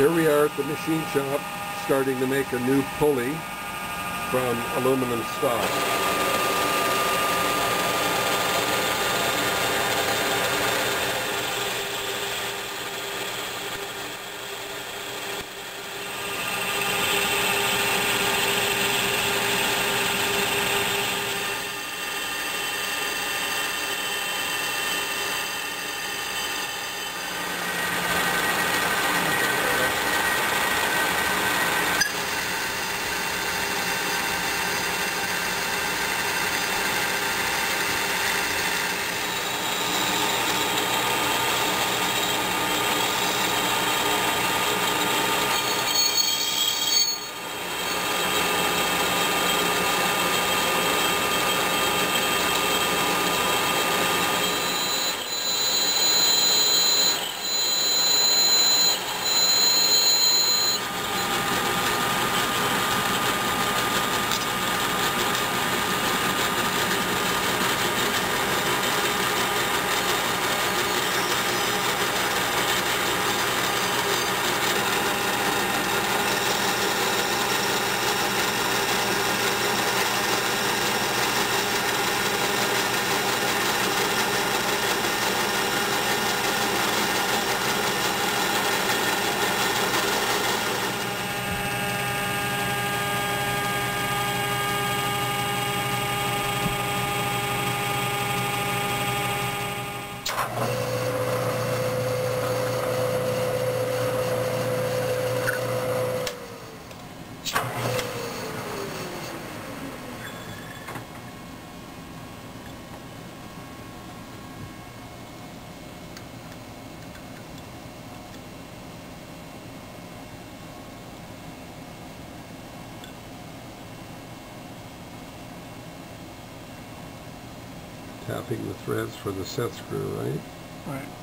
Here we are at the machine shop starting to make a new pulley from aluminum stock. Tapping the threads for the set screw, right? Right.